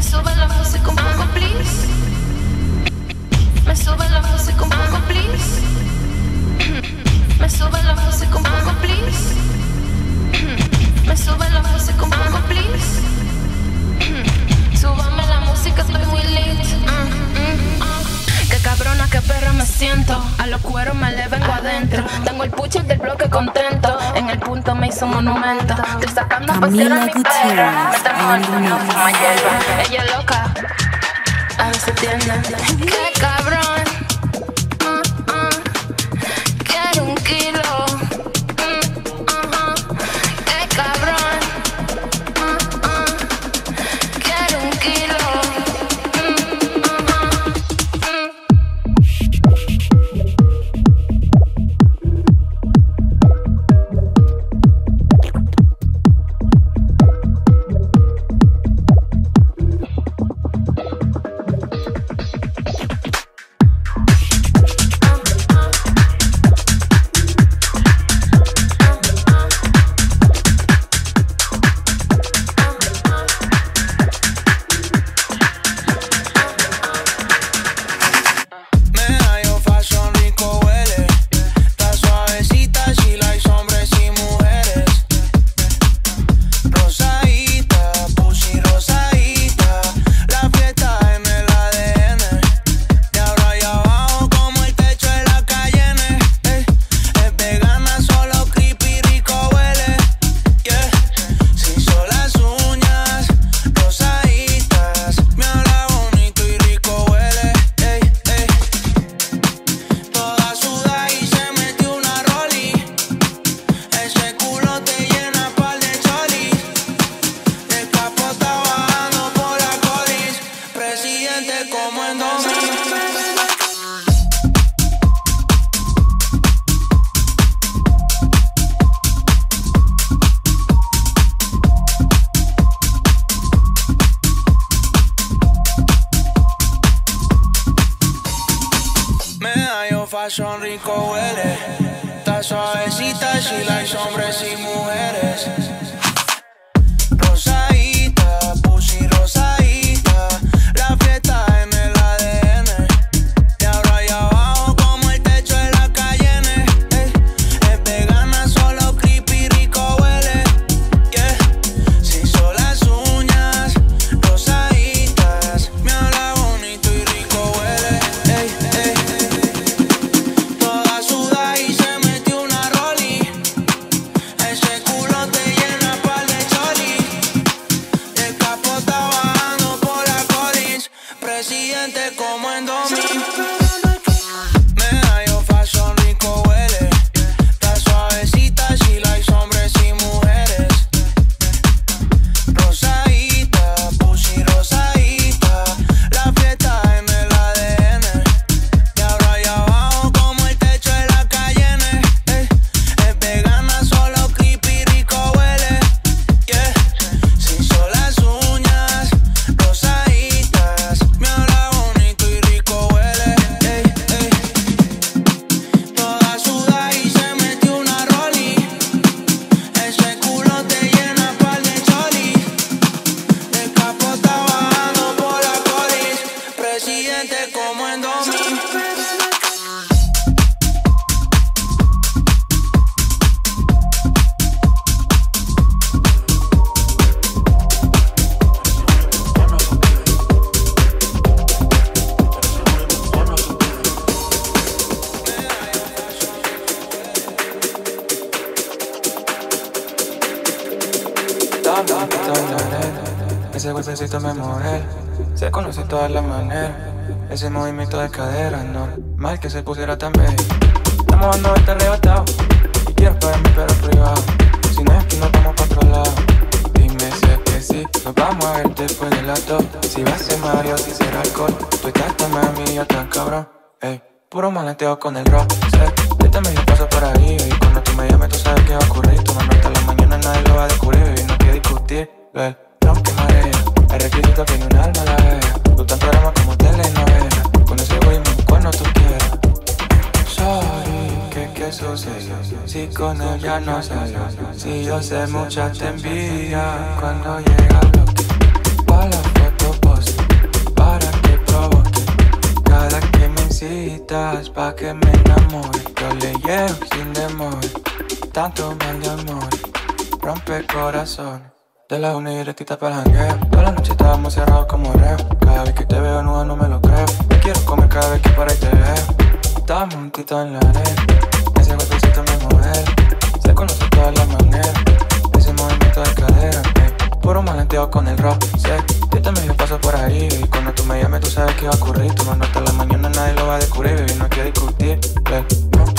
Me sube la música un poco, please. Me sube la música un poco, please. Me sube la música un poco, please. Me sube la música un poco, please. Súbame la música, estoy muy. Qué cabrona, qué perra me siento. A los cueros me le vengo adentro. Tengo el pucho del bloque contento. En el punto me hizo monumento. Estoy sacando a pasear a mi perra. Me está muerto, no fuma hierba. Ella es loca. A veces tiene. Qué cabrón. Ese movimiento de cadera, no mal que se pusiera tan bello. Estamos dando este arrebatado y quiero pagarme pero privado. Si no es que nos vamos para otro lado. Dime si es que sí, nos vamos a ver después de las dos. Si va a ser Mario, si será alcohol. Tú estás tan mami yo tan cabrón. Ey, puro malanteo con el rock. Vete medio paso por ahí y cuando tú me llames tú sabes qué va a ocurrir. Tu mano hasta la mañana nadie lo va a descubrir y no quiero discutir. Lo del que marea, el requisito que un alma la vea. Viendo tanto drama como telenovela Con ese güey me tú quieras. Sorry, que qué sucede Si con ella no sale Si yo sé mucha te envidia. Cuando llega bloque Pa' la foto pose. Para que provoque. Cada que me incitas Pa' que me enamore. Yo le llevo sin demora. Tanto mal de amor. Rompe corazón. De la una directita para el jangueo. Toda la noche estábamos cerrados como reo. Cada vez que te veo nueva no me lo creo. Me quiero comer cada vez que por ahí te veo. Estábamos juntito en la arena. Ese cuerpecito me modelo. Se conoce todas las maneras. Ese movimiento de cadera. Eh. Puro malenteo con el rock. Sé yo también yo paso por ahí. Y cuando tú me llames, tú sabes qué va a ocurrir. Tú no hasta la mañana, nadie lo va a descubrir. Baby, no hay que discutir. Eh.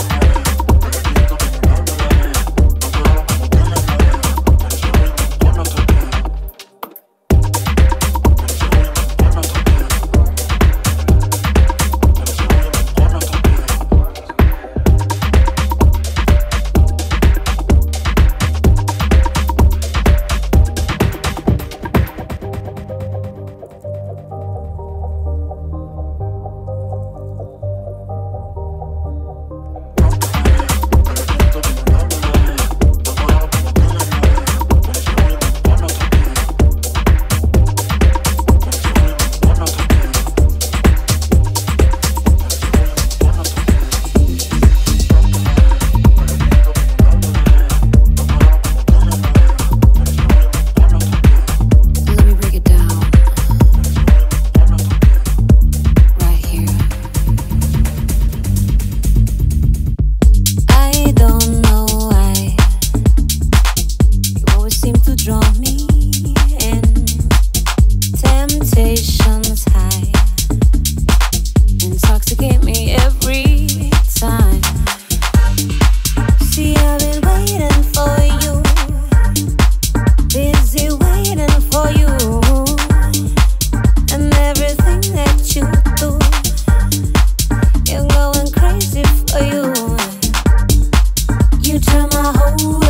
hold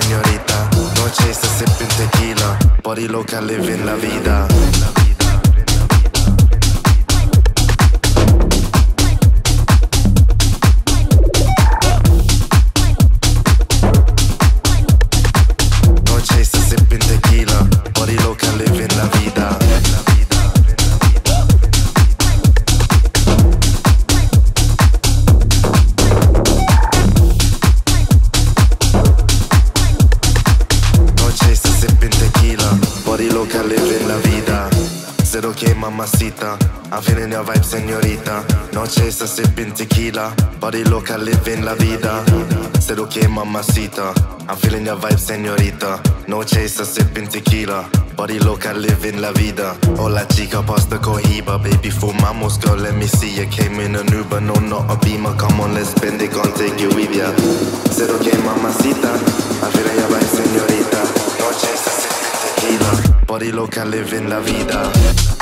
señorita. No chaser, sipping tequila. Body loca, living la vida. Chaser, sipping tequila. Body loca, living la vida. Said okay, mamacita. I'm feeling your vibe, señorita. No chaser, sipping tequila. Body loca, living la vida. Hola chica, pasta cohiba. Baby, fumamos, girl, let me see you. Came in an Uber, no, not a beamer. Come on, let's spend it, gon' take you with ya. Said okay, mamacita. I'm feeling your vibe, señorita. No chaser, sipping tequila. Body loca, living la vida.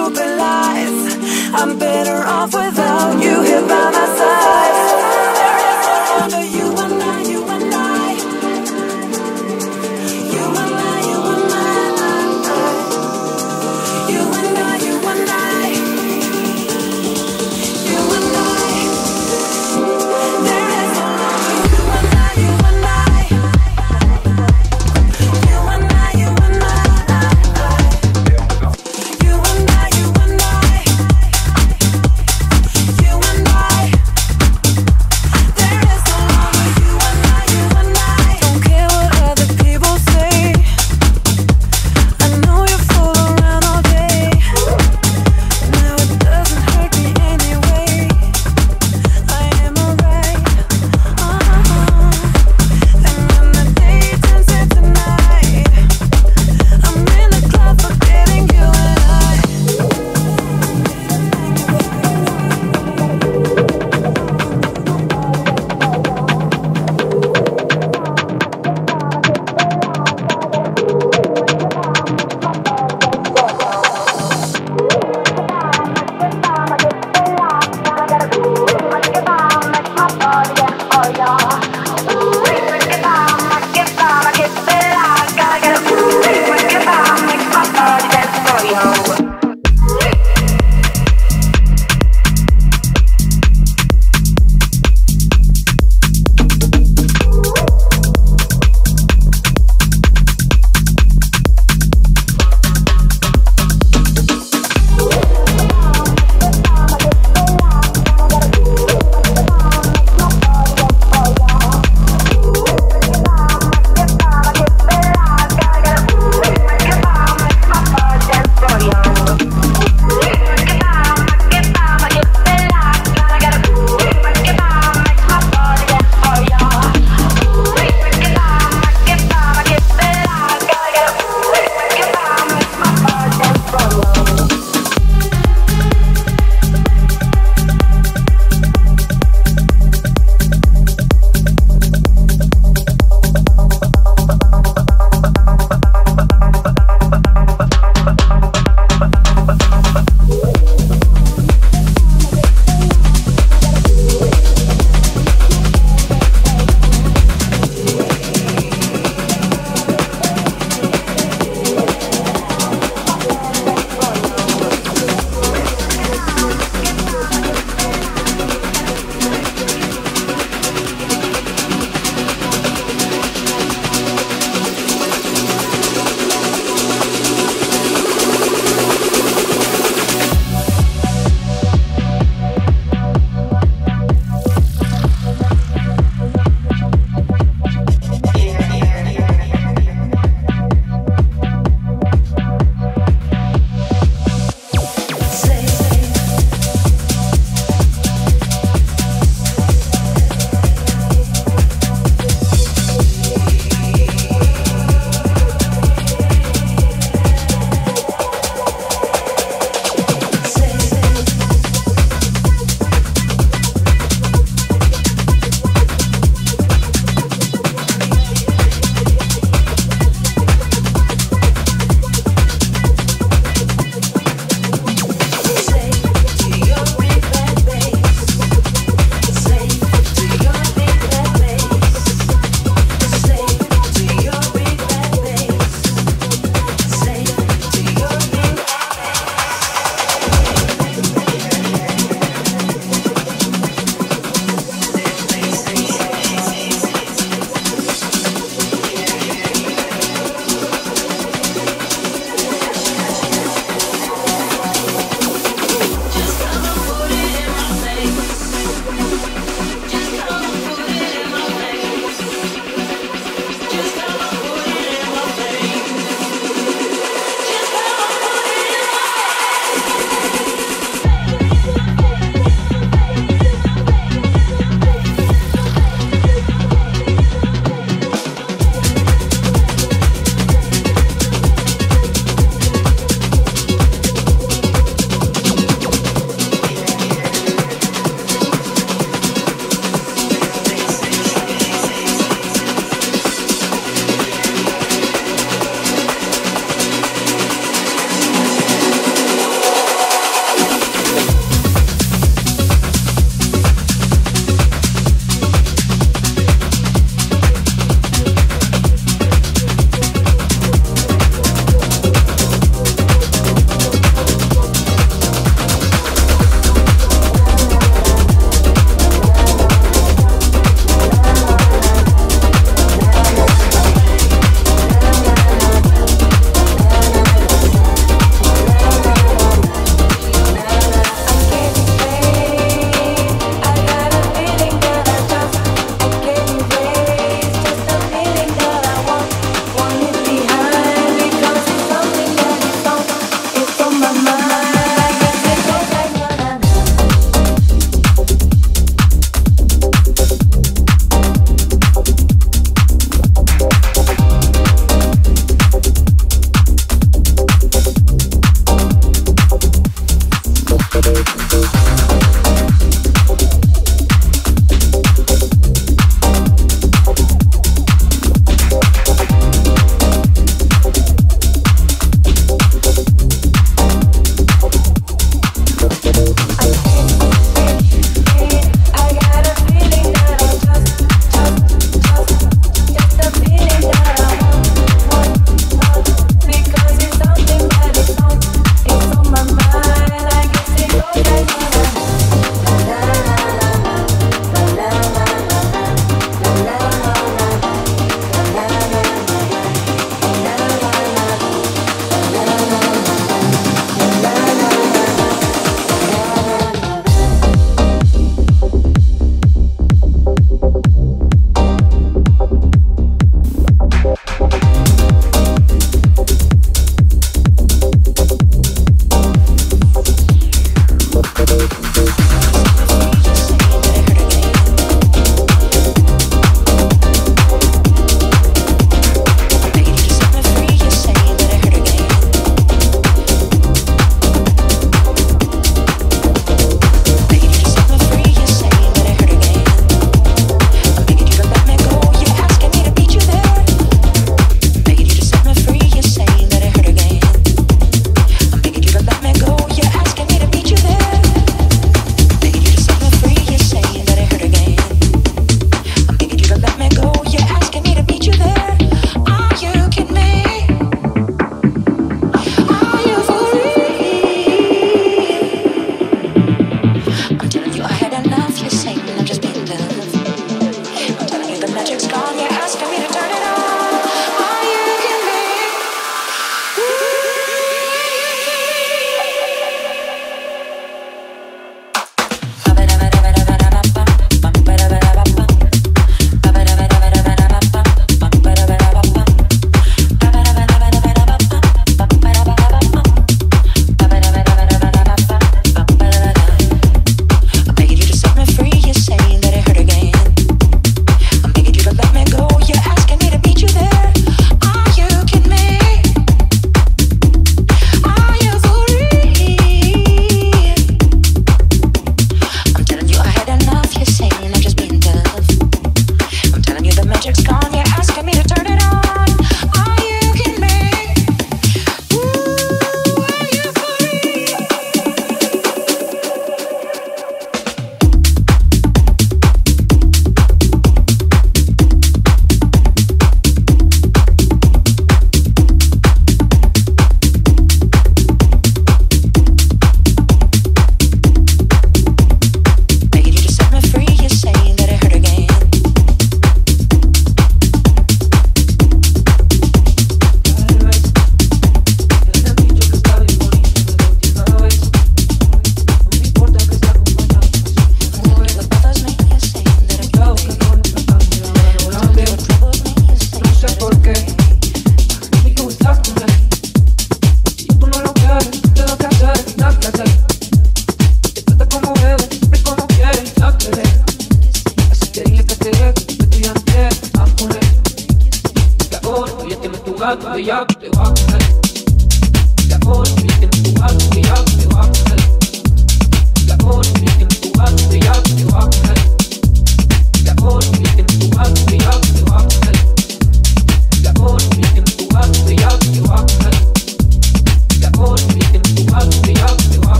Stupid lies. I'm better off without you here by my side. baby.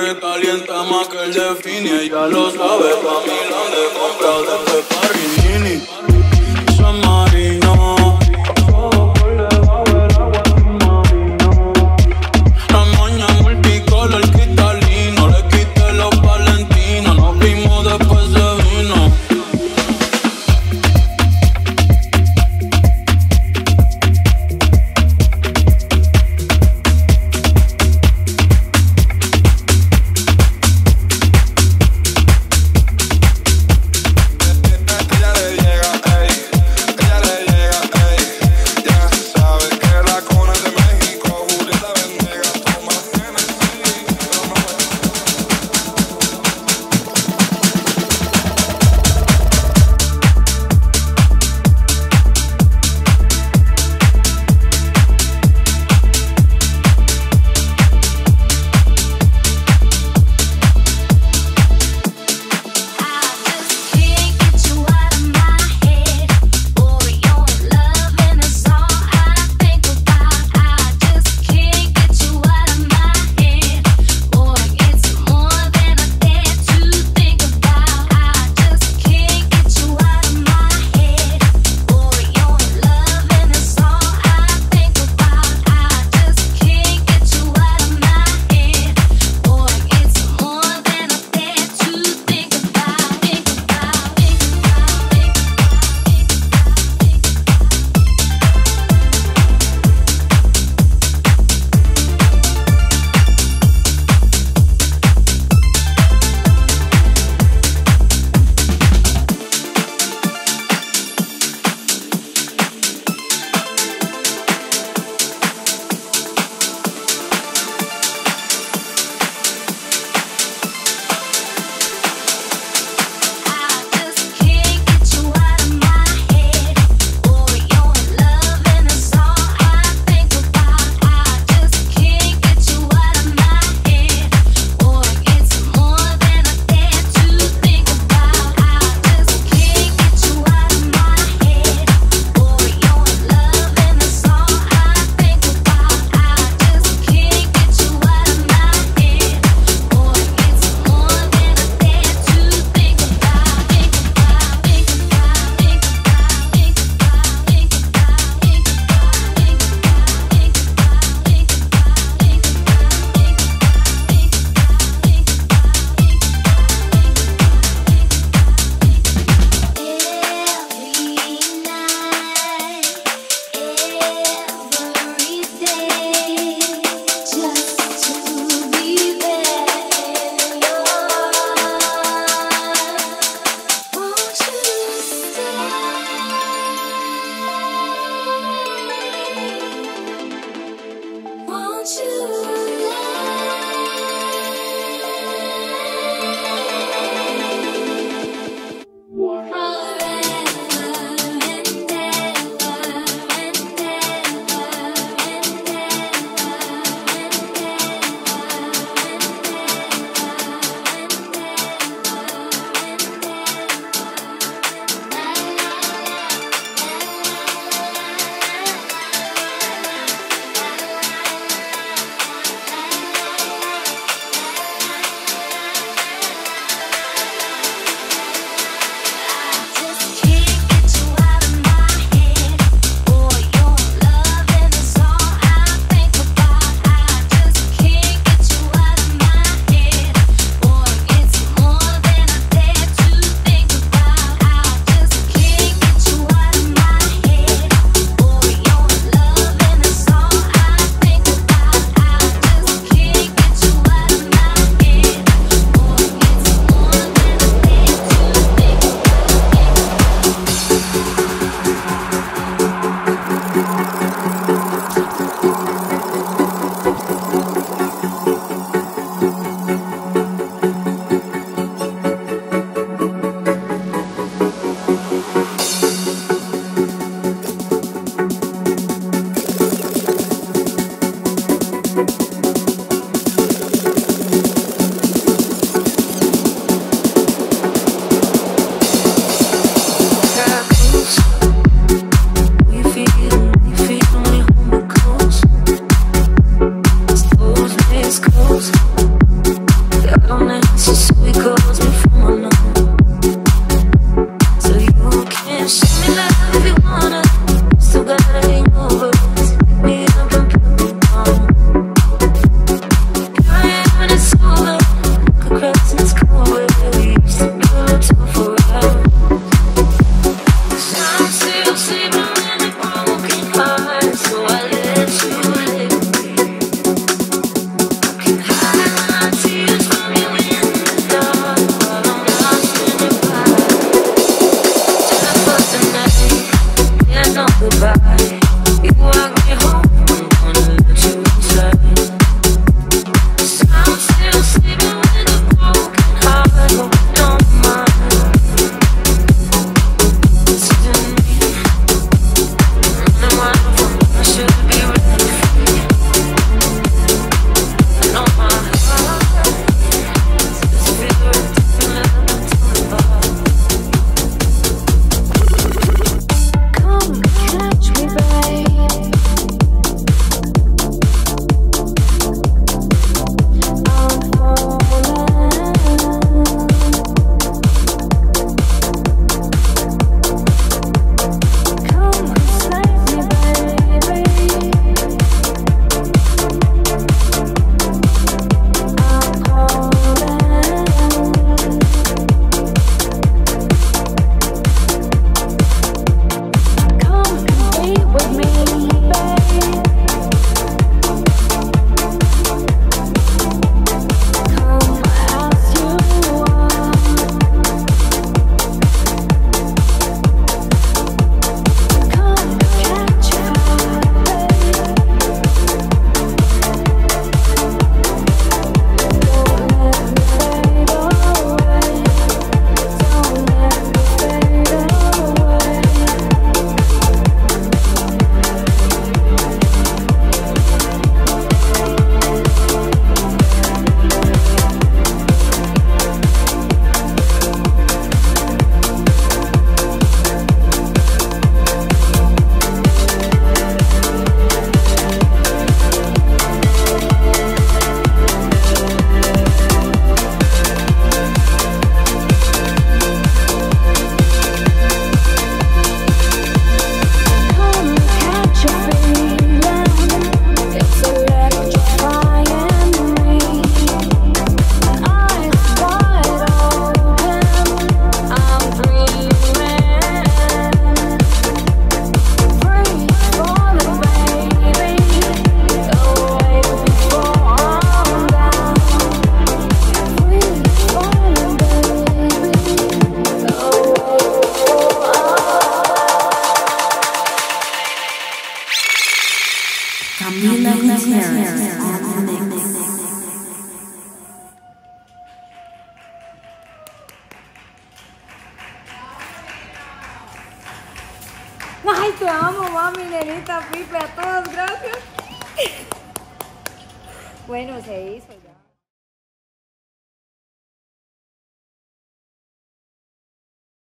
recalienta más que el de Fini, lo sabe, pa' mí de compra desde